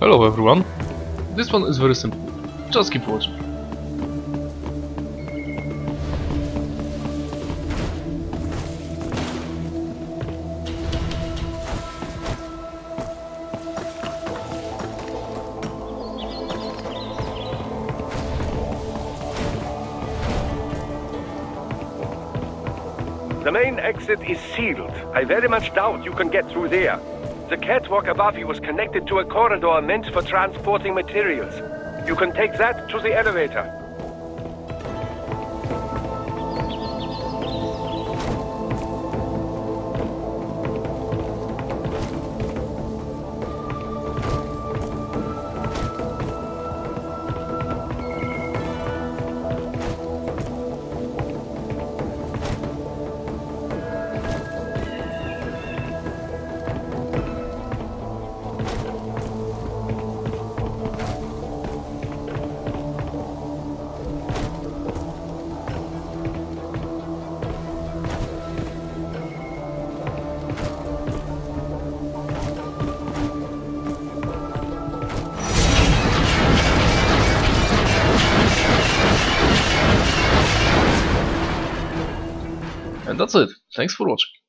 Hello everyone. This one is very simple. Just keep watching. The main exit is sealed. I very much doubt you can get through there. The catwalk above you was connected to a corridor meant for transporting materials. You can take that to the elevator. And that's it. Thanks for watching.